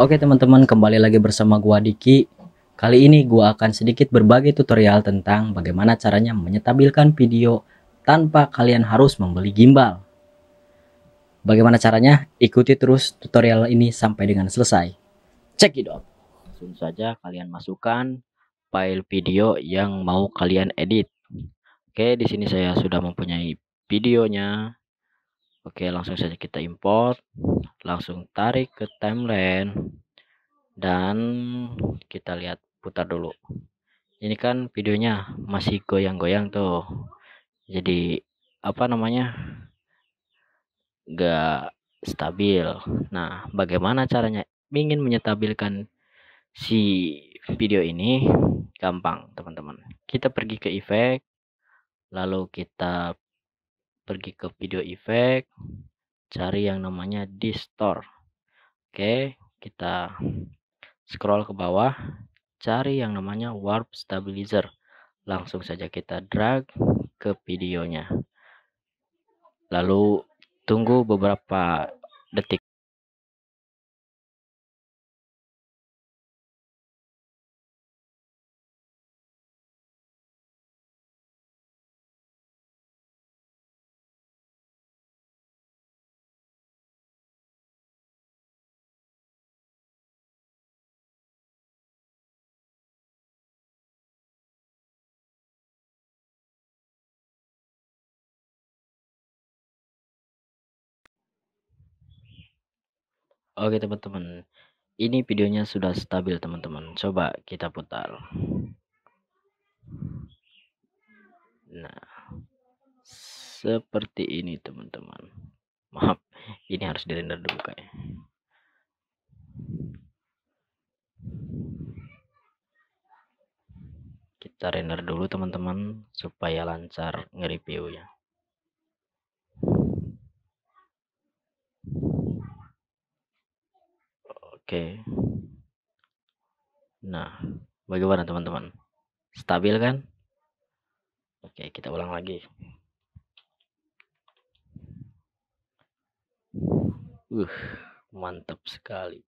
Oke teman-teman kembali lagi bersama gua Diki. Kali ini gua akan sedikit berbagi tutorial tentang bagaimana caranya menyetabilkan video tanpa kalian harus membeli gimbal. Bagaimana caranya? Ikuti terus tutorial ini sampai dengan selesai. Check it out. Langsung saja kalian masukkan file video yang mau kalian edit. Oke di sini saya sudah mempunyai videonya Oke langsung saja kita import. Langsung tarik ke timeline. Dan kita lihat putar dulu. Ini kan videonya masih goyang-goyang tuh. Jadi apa namanya? Gak stabil. Nah bagaimana caranya? Ingin menyetabilkan si video ini? Gampang teman-teman. Kita pergi ke efek lalu kita pergi ke video efek cari yang namanya distort oke kita scroll ke bawah cari yang namanya warp stabilizer. Langsung saja kita drag ke videonya. Lalu tunggu beberapa detik Oke teman-teman, ini videonya sudah stabil teman-teman. Coba kita putar. Nah, seperti ini teman-teman. Maaf, ini harus dirender dulu kayak. Kita render dulu teman-teman supaya lancar nge-review Oke. Nah, bagaimana teman-teman? Stabil kan? Oke, kita ulang lagi. Uh, mantap sekali.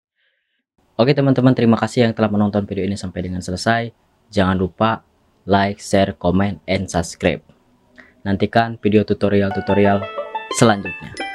Oke teman-teman, terima kasih yang telah menonton video ini sampai dengan selesai. Jangan lupa like, share, comment, and subscribe. Nantikan video tutorial-tutorial selanjutnya.